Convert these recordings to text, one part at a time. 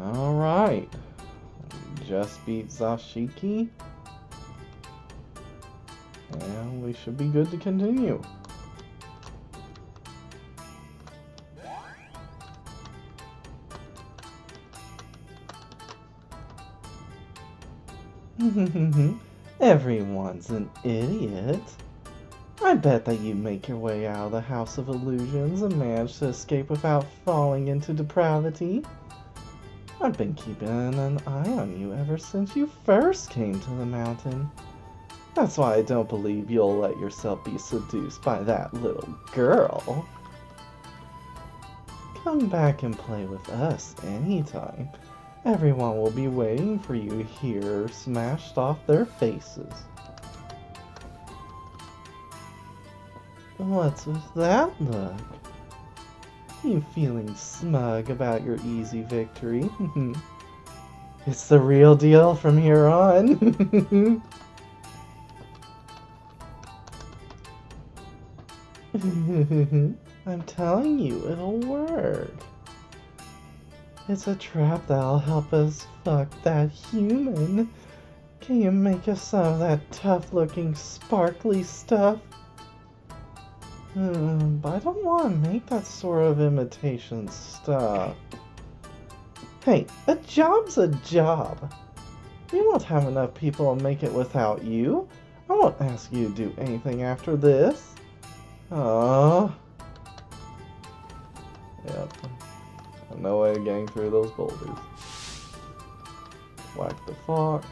Alright. Just beat Zashiki. And we should be good to continue. Everyone's an idiot. I bet that you make your way out of the House of Illusions and manage to escape without falling into depravity. I've been keeping an eye on you ever since you first came to the mountain. That's why I don't believe you'll let yourself be seduced by that little girl. Come back and play with us anytime. Everyone will be waiting for you here, smashed off their faces. What's with that look? You feeling smug about your easy victory? it's the real deal from here on. I'm telling you, it'll work. It's a trap that'll help us fuck that human. Can you make us some of that tough looking sparkly stuff? Hmm, but I don't want to make that sort of imitation stuff. Hey, a job's a job. We won't have enough people to make it without you. I won't ask you to do anything after this. Oh. Yep. No way of getting through those boulders. Whack the fox.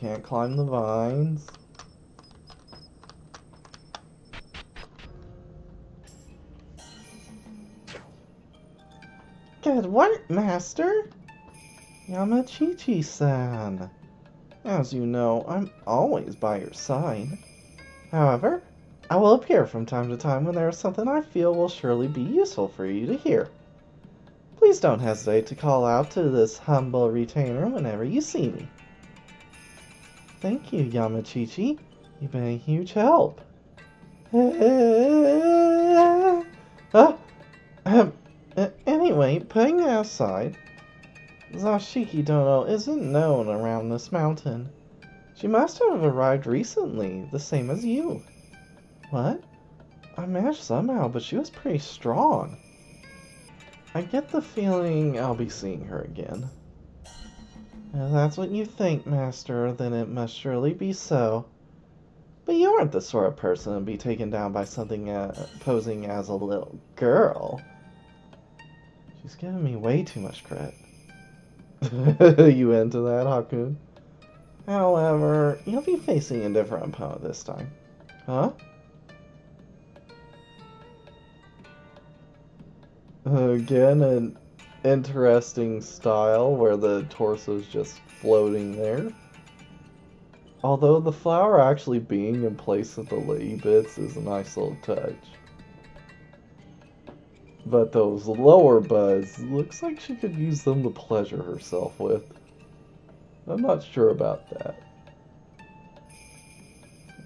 Can't climb the vines. Good work, Master! Yamachichi-san. As you know, I'm always by your side. However, I will appear from time to time when there is something I feel will surely be useful for you to hear. Please don't hesitate to call out to this humble retainer whenever you see me. Thank you, Yamachichi. You've been a huge help. uh, um, anyway, putting that aside, Zashiki Dono isn't known around this mountain. She must have arrived recently, the same as you. What? I managed somehow, but she was pretty strong. I get the feeling I'll be seeing her again. If that's what you think, Master, then it must surely be so. But you aren't the sort of person to be taken down by something uh, posing as a little girl. She's giving me way too much credit. you into that, Hakun? However, you'll be facing a different opponent this time. Huh? Again, an interesting style where the torso is just floating there. Although the flower actually being in place of the lady bits is a nice little touch. But those lower buds, looks like she could use them to pleasure herself with. I'm not sure about that.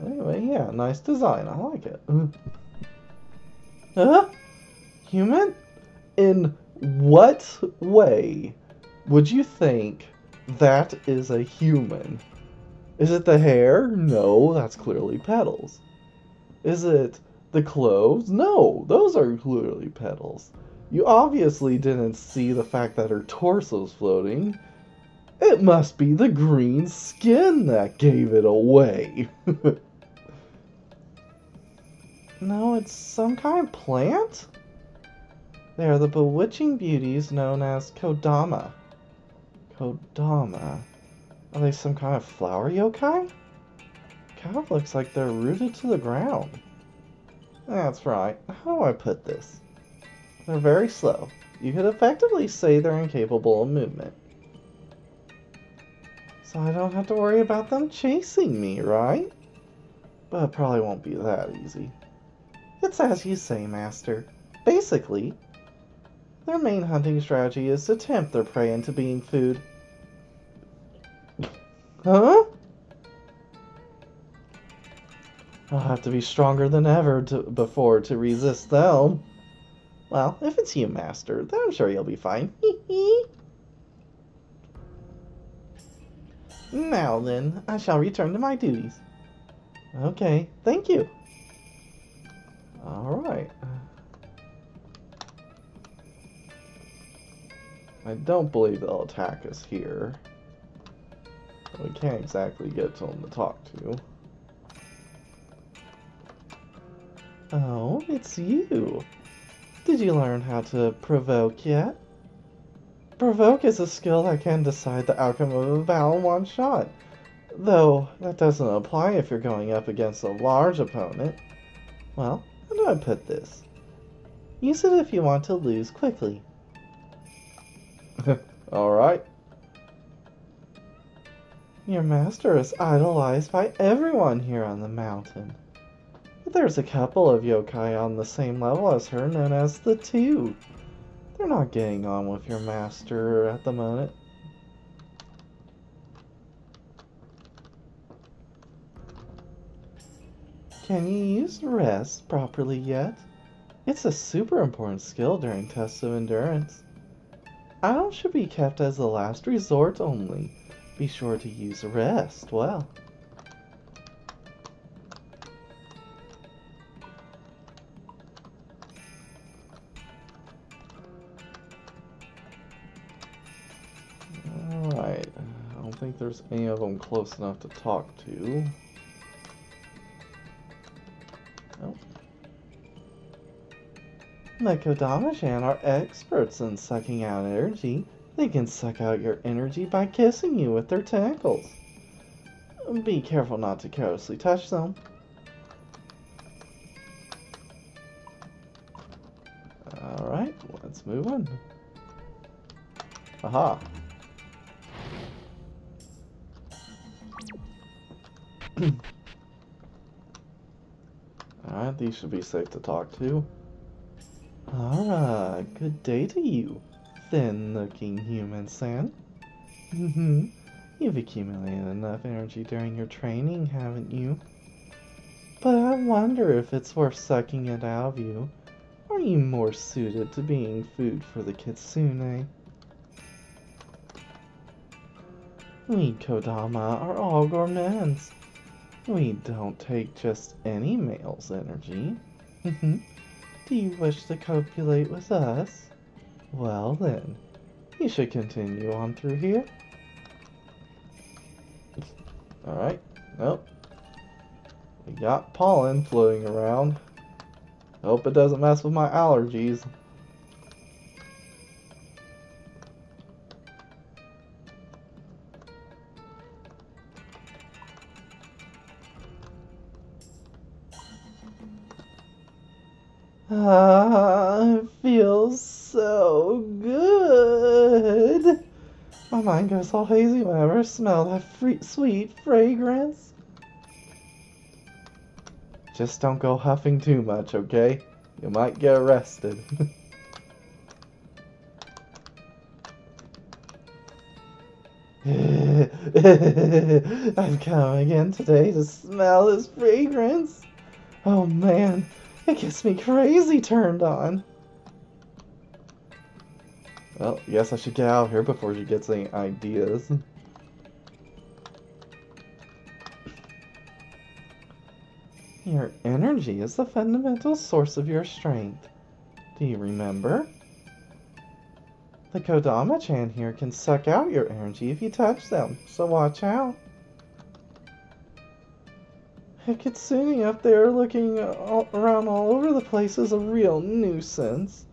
Anyway, yeah, nice design. I like it. Huh? Human? In what way would you think that is a human? Is it the hair? No, that's clearly petals. Is it the clothes? No, those are clearly petals. You obviously didn't see the fact that her torso's floating. It must be the green skin that gave it away. no, it's some kind of plant? They are the bewitching beauties known as Kodama. Kodama? Are they some kind of flower yokai? Kind of looks like they're rooted to the ground. That's right. How do I put this? They're very slow. You could effectively say they're incapable of movement. So I don't have to worry about them chasing me, right? But it probably won't be that easy. It's as you say, Master. Basically, their main hunting strategy is to tempt their prey into being food. Huh? I'll have to be stronger than ever to, before to resist them. Well, if it's you, Master, then I'm sure you'll be fine. now then, I shall return to my duties. Okay, thank you. Alright. I don't believe they'll attack us here. We can't exactly get to them to talk to. Oh, it's you. Did you learn how to provoke yet? Provoke is a skill that can decide the outcome of a battle in one shot. Though, that doesn't apply if you're going up against a large opponent. Well, how do I put this? Use it if you want to lose quickly. Alright. Your master is idolized by everyone here on the mountain. But There's a couple of yokai on the same level as her known as the Two. They're not getting on with your master at the moment. Can you use rest properly yet? It's a super important skill during tests of endurance. Idle should be kept as a last resort only. Be sure to use rest well. Alright, I don't think there's any of them close enough to talk to. The Kodama-chan are experts in sucking out energy. They can suck out your energy by kissing you with their tentacles. Be careful not to carelessly touch them. Alright, let's move on. Aha. Alright, these should be safe to talk to. Alright, good day to you, thin-looking human San. Mm-hmm. You've accumulated enough energy during your training, haven't you? But I wonder if it's worth sucking it out of you. Are you more suited to being food for the kitsune? We Kodama are all gourmands. We don't take just any male's energy. Do you wish to copulate with us? Well then, you should continue on through here. Alright, nope. We got pollen floating around. Hope it doesn't mess with my allergies. It feels so good. My mind goes all hazy whenever I smell that free sweet fragrance. Just don't go huffing too much, okay? You might get arrested. I've come again today to smell this fragrance. Oh man, it gets me crazy turned on. Well, yes, I should get out of here before she gets any ideas. Your energy is the fundamental source of your strength. Do you remember? The Kodama-chan here can suck out your energy if you touch them, so watch out. Kitsune up there looking all around all over the place is a real nuisance.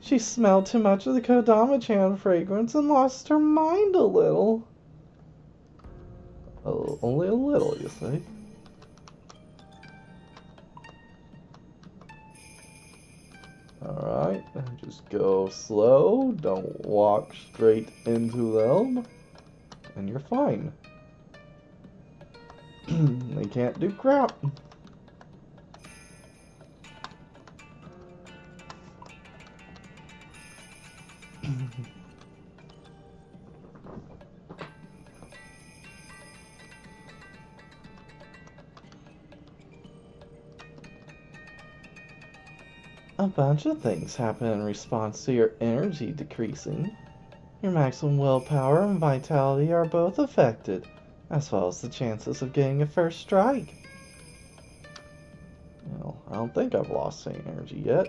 She smelled too much of the Kodama-chan fragrance and lost her mind a little. Oh, only a little, you say? Alright, just go slow, don't walk straight into them, and you're fine. they can't do crap. A bunch of things happen in response to your energy decreasing. Your maximum willpower and vitality are both affected as well as the chances of getting a first strike. Well, I don't think I've lost any energy yet.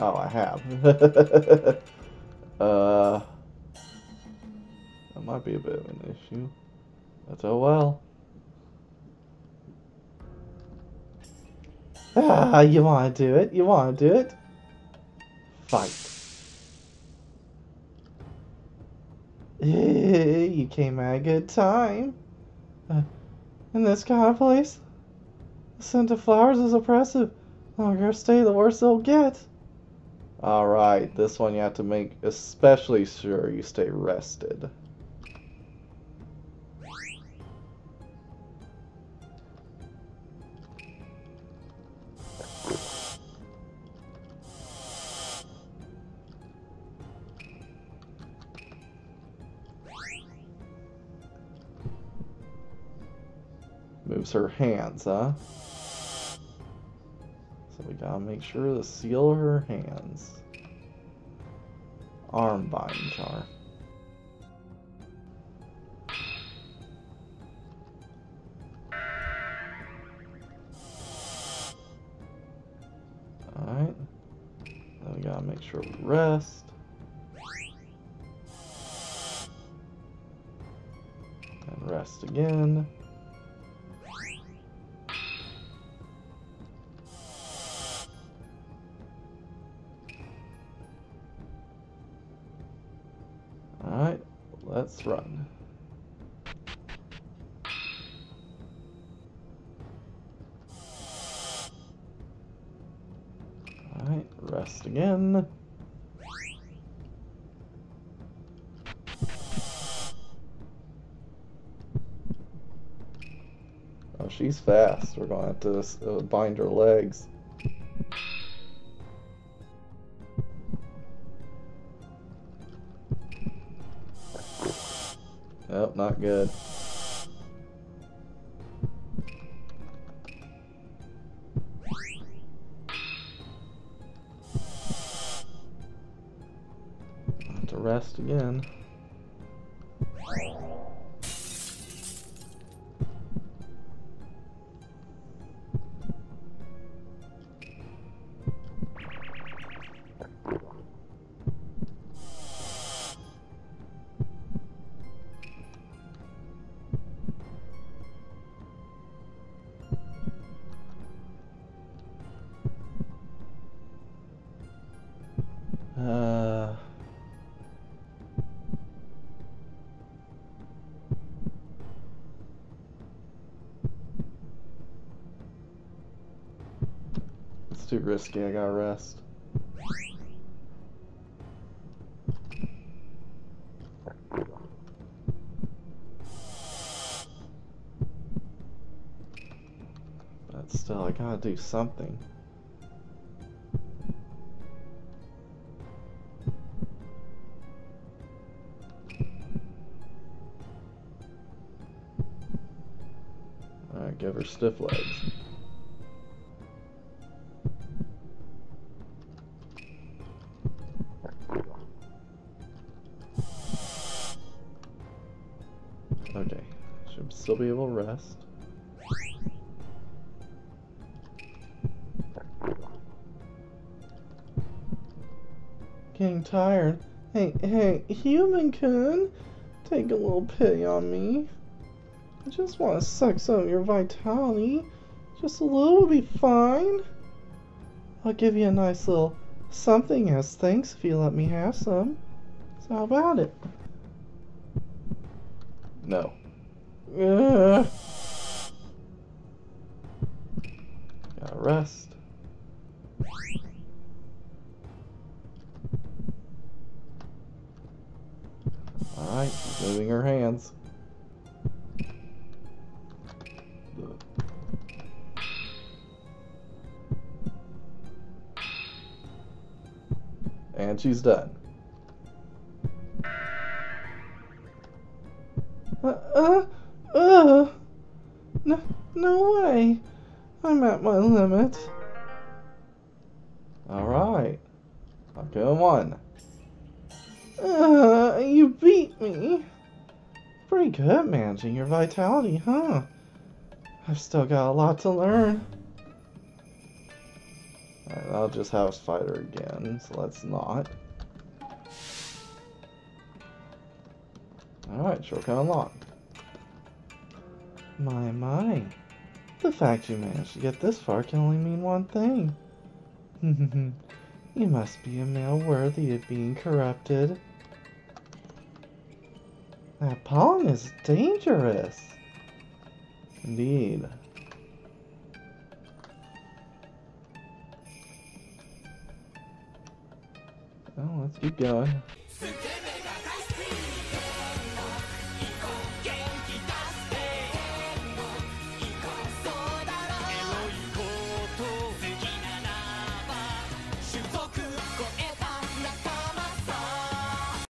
Oh, I have. uh, that might be a bit of an issue. That's oh well. Ah, you want to do it? You want to do it? Fight. You came at a good time. Uh, in this kind of place, the scent of flowers is oppressive. The longer I stay, the worse it'll get. Alright, this one you have to make especially sure you stay rested. Moves her hands, huh? So we gotta make sure to seal her hands. Arm bind jar. Alright. Then we gotta make sure we rest. And rest again. Again. Oh, she's fast. We're going to have to uh, bind her legs. Nope, not good. Rest again. Uh, too risky. I gotta rest. But still, I gotta do something. Alright, give her stiff legs. Still be able to rest. Getting tired. Hey, hey, human-kun, take a little pity on me. I just want to suck some of your vitality. Just a little will be fine. I'll give you a nice little something as thanks if you let me have some. So how about it? No. Ugh. Gotta rest. Alright, moving her hands. And she's done. At my limit. Alright. I'm going one. Uh, you beat me. Pretty good managing your vitality, huh? I've still got a lot to learn. Alright, I'll just house fighter again, so let's not. Alright, shortcut unlocked. My, my. The fact you managed to get this far can only mean one thing. you must be a male worthy of being corrupted. That pollen is dangerous. Indeed. Well, let's keep going.